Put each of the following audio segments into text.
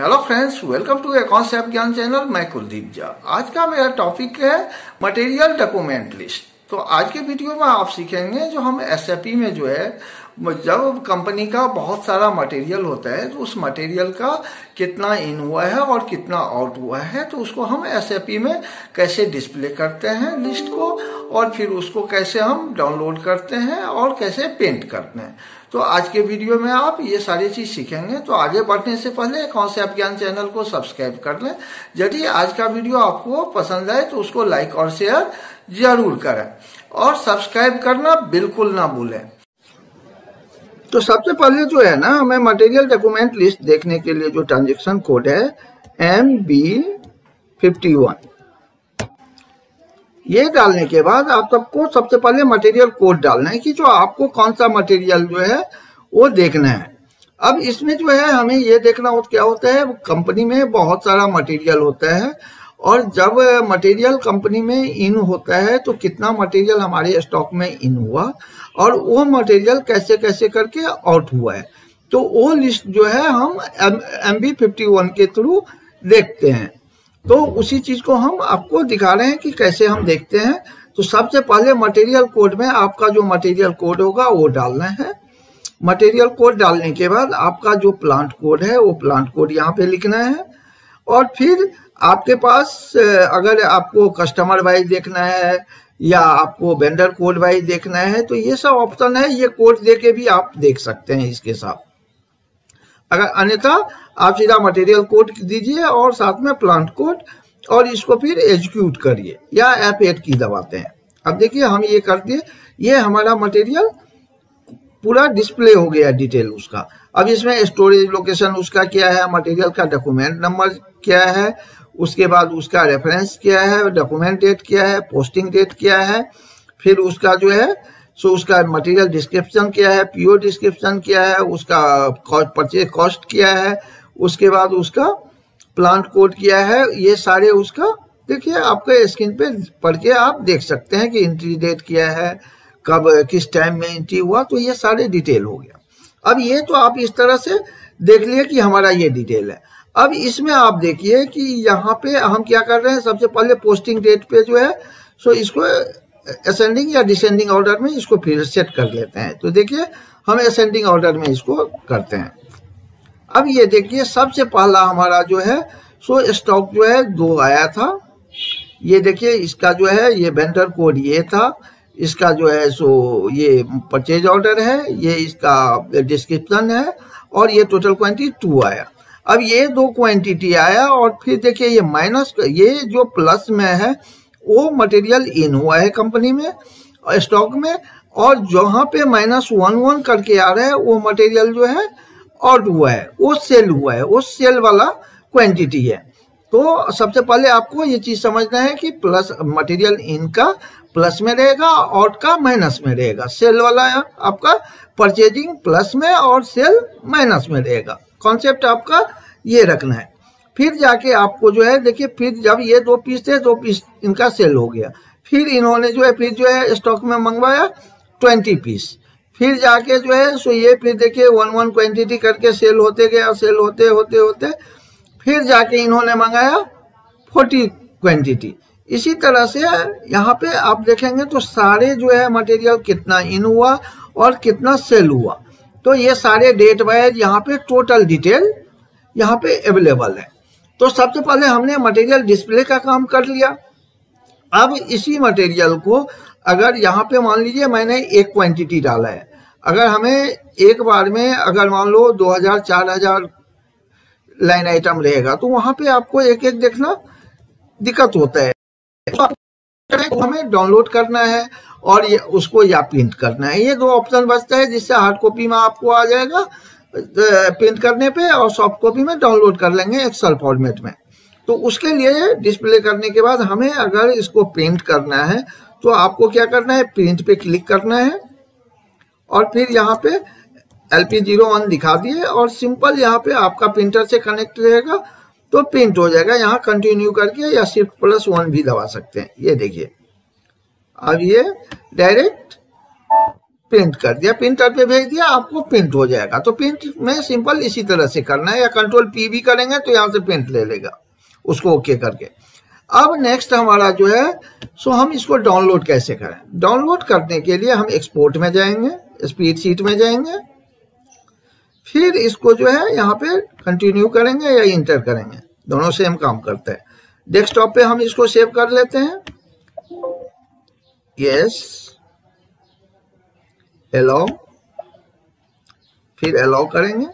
Hello friends welcome to accounts app Gyan channel मैं कुलदीप झा। आज का मेरा टॉपिक है मटेरियल डॉक्यूमेंट लिस्ट तो आज के वीडियो में आप सीखेंगे जो हम एस में जो है, जब कंपनी का बहुत सारा मटेरियल होता है तो उस मटेरियल का कितना इन हुआ है और कितना आउट हुआ है तो उसको हम एस में कैसे डिस्प्ले करते हैं लिस्ट को और फिर उसको कैसे हम डाउनलोड करते हैं और कैसे पेंट करते हैं। तो आज के वीडियो में आप ये सारी चीज़ सीखेंगे। तो आगे बढ़ने से पहले कौन से आप ज्ञान चैनल को सब्सक्राइब कर लें। यदि आज का वीडियो आपको पसंद आए तो उसको लाइक और शेयर ज़रूर करें। और सब्सक्राइब करना बिल्कुल ना भूलें। तो सबसे पहले जो है ना, हमें मटेरियल डॉक्यूमेंट लिस्ट देखने के लिए जो ट्रांजेक्शन कोड है एम बी फिफ्टी वन ये डालने के बाद आप सबको सबसे पहले मटेरियल कोड डालना है कि जो आपको कौन सा मटेरियल जो है वो देखना है। अब इसमें जो है हमें ये देखना हो, क्या होता है कंपनी में बहुत सारा मटेरियल होता है और जब मटेरियल कंपनी में इन होता है तो कितना मटेरियल हमारे स्टॉक में इन हुआ और वो मटेरियल कैसे कैसे करके आउट हुआ है। तो वो लिस्ट जो है हम एम बी फिफ्टी वन के थ्रू देखते हैं। तो उसी चीज़ को हम आपको दिखा रहे हैं कि कैसे हम देखते हैं। तो सबसे पहले मटेरियल कोड में आपका जो मटेरियल कोड होगा, वो डालना है। मटेरियल कोड डालने के बाद आपका जो प्लांट कोड है, वो प्लांट कोड यहाँ पे लिखना है। और फिर आपके पास अगर आपको कस्टमर वाइज देखना है या आपको वेंडर कोड वाइज देखना है तो ये सब ऑप्शन है। ये कोड दे के भी आप देख सकते हैं इसके साथ। अगर अन्यथा, आप सीधा मटेरियल कोड दीजिए और साथ में प्लांट कोड और इसको फिर एग्जीक्यूट करिए या एप एड की दबाते हैं। अब देखिए, हम ये कर दिए ये हमारा मटेरियल पूरा डिस्प्ले हो गया डिटेल उसका। अब इसमें स्टोरेज लोकेशन उसका क्या है मटेरियल का डॉक्यूमेंट नंबर क्या है, उसके बाद उसका रेफरेंस क्या है डॉक्यूमेंट डेट क्या है पोस्टिंग डेट क्या है, फिर उसका जो है सो उसका मटेरियल डिस्क्रिप्शन क्या है पीओ डिस्क्रिप्शन क्या है, उसका परचेज कॉस्ट क्या है, उसके बाद उसका प्लांट कोड क्या है, ये सारे उसका, देखिए, आपके स्क्रीन पे पढ़ के आप देख सकते हैं कि एंट्री डेट क्या है, कब, किस टाइम में एंट्री हुआ तो ये सारे डिटेल हो गया। अब ये तो आप इस तरह से देख लिए कि हमारा ये डिटेल है। अब इसमें आप देखिए कि यहाँ पे हम क्या कर रहे हैं, सबसे पहले पोस्टिंग डेट पे जो है सो इसको असेंडिंग या डिसेंडिंग ऑर्डर में इसको फिर सेट कर लेते हैं। तो देखिए, हम असेंडिंग ऑर्डर में इसको करते हैं। अब ये देखिए, सबसे पहला हमारा जो है सो स्टॉक जो है, दो आया था। ये देखिए, इसका जो है, ये वेंडर कोड ये था। इसका जो है सो ये परचेज ऑर्डर है, ये इसका डिस्क्रिप्शन है, और ये टोटल क्वांटिटी टू आया। अब ये दो क्वांटिटी आया, और फिर देखिए, ये माइनस ये जो प्लस में है वो मटेरियल इन हुआ है कंपनी में स्टॉक में, और जहाँ पे माइनस वन वन करके आ रहा है, वो मटेरियल जो है आउट हुआ है, वो सेल हुआ है, वो सेल वाला क्वांटिटी है। तो सबसे पहले आपको ये चीज़ समझना है कि प्लस मटेरियल इनका प्लस में रहेगा आउट का माइनस में रहेगा। सेल वाला आपका परचेजिंग प्लस में और सेल माइनस में रहेगा। कॉन्सेप्ट आपका ये रखना है। फिर जाके आपको जो है, देखिए, फिर जब ये दो पीस थे, दो पीस इनका सेल हो गया। फिर इन्होंने जो है, फिर जो है स्टॉक में मंगवाया ट्वेंटी पीस फिर जाके जो है सो ये फिर देखिए वन वन क्वांटिटी करके सेल होते गया सेल होते होते होते। फिर जाके इन्होंने मंगाया फोर्टी क्वांटिटी इसी तरह से यहाँ पे आप देखेंगे तो सारे जो है मटेरियल कितना इन हुआ और कितना सेल हुआ। तो ये सारे डेट वाइज यहाँ पे टोटल डिटेल यहाँ पे अवेलेबल है। तो सबसे पहले हमने मटेरियल डिस्प्ले का काम कर लिया। अब इसी मटेरियल को अगर यहाँ पे मान लीजिए मैंने एक क्वांटिटी डाला है। अगर हमें एक बार में अगर मान लो 2000 4000 लाइन आइटम रहेगा तो वहाँ पे आपको एक एक देखना दिक्कत होता है। तो हमें डाउनलोड करना है और ये उसको या प्रिंट करना है। ये दो ऑप्शन बचता है जिससे हार्ड कॉपी में आपको आ जाएगा। प्रिंट करने पे और सॉफ्ट कॉपी में डाउनलोड कर लेंगे एक्सल फॉर्मेट में। तो उसके लिए डिस्प्ले करने के बाद हमें अगर इसको प्रिंट करना है तो आपको क्या करना है? प्रिंट पे क्लिक करना है और फिर यहाँ पे एल पी ज़ीरो वन दिखा दिए और सिंपल यहाँ पे आपका प्रिंटर से कनेक्ट रहेगा तो प्रिंट हो जाएगा। यहाँ कंटिन्यू करके या शिफ्ट प्लस वन भी दबा सकते हैं। ये देखिए। अब ये डायरेक्ट प्रिंट कर दिया, प्रिंटर पे भेज दिया, आपको प्रिंट हो जाएगा। तो प्रिंट में सिंपल इसी तरह से करना है, या कंट्रोल पी भी करेंगे तो यहाँ से प्रिंट ले लेगा, उसको ओके करके। अब नेक्स्ट हमारा जो है सो हम इसको डाउनलोड कैसे करें? डाउनलोड करने के लिए हम एक्सपोर्ट में जाएँगे स्पीड सीट में जाएँगे, फिर इसको जो है यहाँ पे कंटिन्यू करेंगे या इंटर करेंगे। दोनों सेम काम करते हैं। डेस्कटॉप पे हम इसको सेव कर लेते हैं। यस अलाउ फिर अलाउ करेंगे?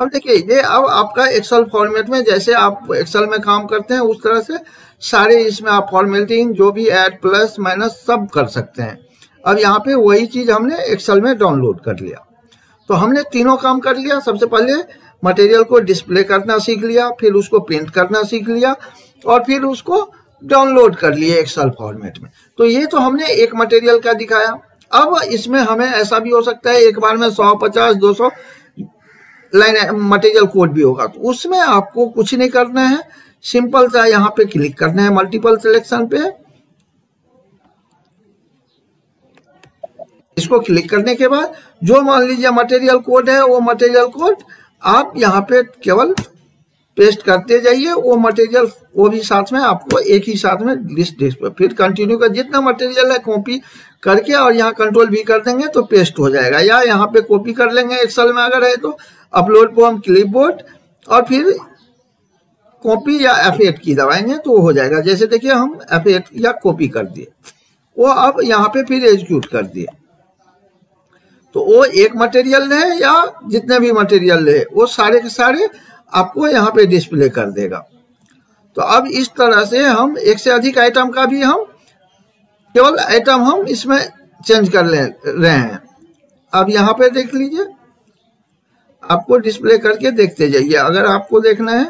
अब देखिए, ये अब आपका एक्सेल फॉर्मेट में जैसे आप एक्सेल में काम करते हैं, उस तरह से सारे इसमें आप फॉर्मेटिंग जो भी ऐड प्लस माइनस सब कर सकते हैं। अब यहाँ पे वही चीज़ हमने एक्सेल में डाउनलोड कर लिया। तो हमने तीनों काम कर लिया। सबसे पहले मटेरियल को डिस्प्ले करना सीख लिया, फिर उसको प्रिंट करना सीख लिया, और फिर उसको डाउनलोड कर लिए एक्सेल फॉर्मेट में। तो ये तो हमने एक मटेरियल का दिखाया। अब इसमें हमें ऐसा भी हो सकता है, एक बार में सौ पचास, दो सौ लाइन मटेरियल कोड भी होगा। तो उसमें आपको कुछ नहीं करना है। सिंपल सा यहाँ पे क्लिक करना है मल्टीपल सिलेक्शन पे। इसको क्लिक करने के बाद जो मान लीजिए मटेरियल कोड है, वो मटेरियल कोड आप यहाँ पे केवल पेस्ट करते जाइए, वो मटेरियल वो भी साथ में आपको एक ही साथ में लिस्ट डिस्प्ले फिर कंटिन्यू कर जितना मटेरियल है कॉपी करके और यहाँ कंट्रोल भी कर देंगे तो पेस्ट हो जाएगा। या यहाँ पे कॉपी कर लेंगे एक्सेल में अगर है तो अपलोड हम क्लिपबोर्ड और फिर कॉपी या एफ़ की दबाएँगे तो हो जाएगा। जैसे देखिए हम एफ़ या कॉपी कर दिए। वो अब यहाँ पे फिर एग्जीक्यूट कर दिए। तो वो एक मटेरियल है या जितने भी मटेरियल है, वो सारे के सारे आपको यहाँ पे डिस्प्ले कर देगा। तो अब इस तरह से हम एक से अधिक आइटम का भी हम केवल आइटम हम इसमें चेंज कर ले, रहे हैं। अब यहाँ पे देख लीजिए। आपको डिस्प्ले करके देखते जाइए। अगर आपको देखना है,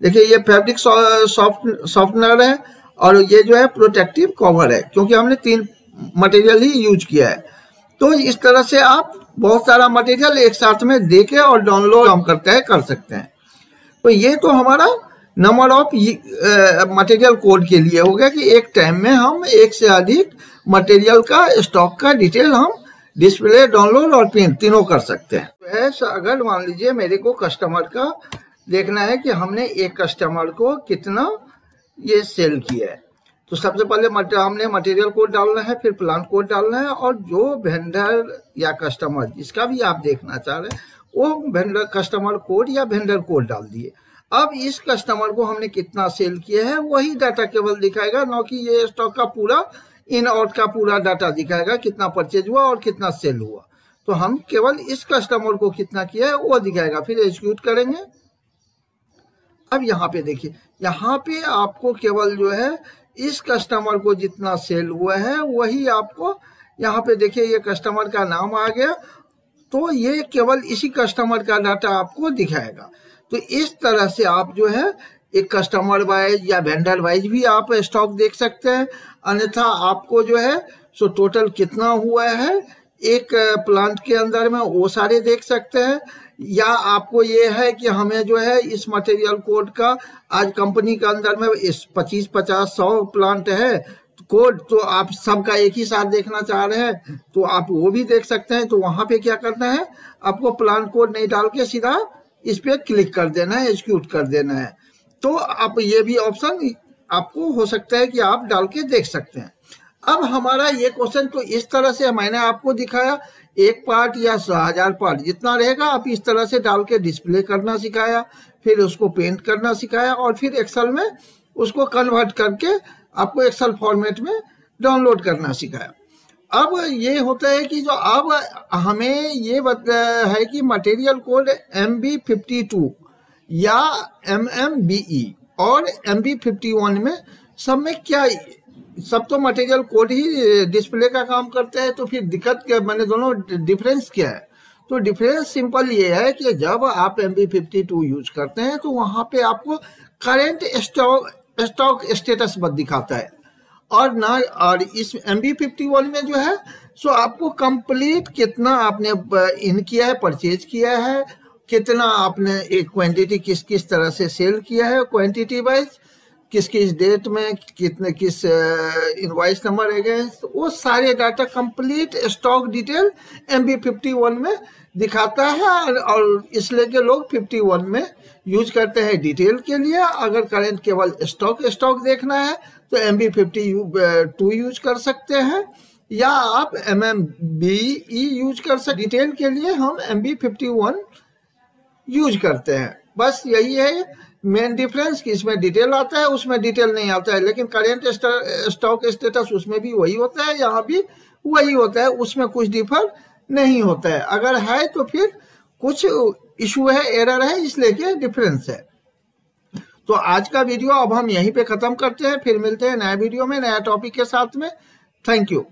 देखिए ये फैब्रिक सॉफ्ट सॉफ्टनर है और ये जो है प्रोटेक्टिव कवर है, क्योंकि हमने तीन मटेरियल ही यूज़ किया है। तो इस तरह से आप बहुत सारा मटेरियल एक साथ में देके और डाउनलोड हम करते हैं कर सकते हैं। तो ये तो हमारा नंबर ऑफ़ मटेरियल कोड के लिए हो गया कि एक टाइम में हम एक से अधिक मटेरियल का स्टॉक का डिटेल हम डिस्प्ले डाउनलोड और प्रिंट तीनों कर सकते हैं। तो अगर मान लीजिए मेरे को कस्टमर का देखना है कि हमने एक कस्टमर को कितना ये सेल किया है। तो सबसे पहले हमने मटेरियल कोड डालना है, फिर प्लान कोड डालना है और जो वेंडर या कस्टमर जिसका भी आप देखना चाह रहे हैं वो वेंडर कस्टमर कोड या वेंडर कोड डाल दिए। अब इस कस्टमर को हमने कितना सेल किया है, वही डाटा केवल दिखाएगा, न कि ये स्टॉक का पूरा इन आउट का पूरा डाटा दिखाएगा, कितना परचेज हुआ और कितना सेल हुआ। तो हम केवल इस कस्टमर को कितना किया है, वो दिखाएगा, फिर एग्जीक्यूट करेंगे। अब यहाँ पे देखिए, यहाँ पे आपको केवल जो है, इस कस्टमर को जितना सेल हुआ है, वही आपको, यहाँ पे देखिए, ये कस्टमर का नाम आ गया तो ये केवल इसी कस्टमर का डाटा आपको दिखाएगा। तो इस तरह से आप जो है, एक कस्टमर वाइज या वेंडर वाइज भी आप स्टॉक देख सकते हैं। अन्यथा आपको जो है सो टोटल कितना हुआ है, एक प्लांट के अंदर में वो सारे देख सकते हैं। या आपको ये है कि हमें जो है, इस मटेरियल कोड का, आज कंपनी के अंदर में इस पच्चीस, पचास, सौ प्लांट है कोड तो आप सबका एक ही साथ देखना चाह रहे हैं तो आप वो भी देख सकते हैं तो वहाँ पे क्या करना है, आपको प्लान कोड नहीं डाल के सीधा इस पे क्लिक कर देना है एग्जीक्यूट कर देना है। तो आप ये भी ऑप्शन आपको हो सकता है कि आप डाल के देख सकते हैं। अब हमारा ये क्वेश्चन तो इस तरह से मैंने आपको दिखाया, एक पार्ट या हज़ार पार्ट जितना रहेगा आप इस तरह से डाल के डिस्प्ले करना सिखाया, फिर उसको पेंट करना सिखाया और फिर एक्सेल में उसको कन्वर्ट करके आपको एक्सेल फॉर्मेट में डाउनलोड करना सिखाया। अब ये होता है कि जो अब हमें ये है कि material code M B fifty two या एम एम बी ई और एम बी फिफ्टी वन में सब में क्या सब तो मटेरियल कोड ही डिस्प्ले का काम करते हैं तो फिर दिक्कत क्या, मैंने दोनों डिफरेंस क्या है। तो डिफरेंस सिंपल ये है कि जब आप M B fifty two use करते हैं तो वहाँ पे आपको करेंट स्टॉक स्टेटस बद दिखाता है। और ना, और इस एम बी फिफ्टी वन में जो है सो आपको कंप्लीट कितना आपने इन किया है परचेज किया है, कितना आपने एक क्वांटिटी किस किस तरह से सेल किया है क्वांटिटी वाइज किस किस डेट में, कितने, किस इनवाइस नंबर है गए तो वो सारे data complete stock detail M B fifty one में दिखाता है और इसलिए के लोग फिफ्टी वन में यूज़ करते हैं डिटेल के लिए। अगर करेंट केवल स्टॉक स्टॉक देखना है तो M B fifty two use कर सकते हैं। या आप M M B E use कर सकते डिटेल के लिए हम M B fifty one use करते हैं। बस यही है मेन डिफरेंस कि इसमें डिटेल आता है, उसमें डिटेल नहीं आता है। लेकिन करेंट स्टॉक स्टेटस उसमें भी वही होता है, यहाँ भी वही होता है, उसमें कुछ डिफर नहीं होता है। अगर है तो फिर कुछ इशू है एरर है, इसलिए कि डिफरेंस है। तो आज का वीडियो अब हम यहीं पे खत्म करते हैं, फिर मिलते हैं नया वीडियो में, नया टॉपिक के साथ में। Thank you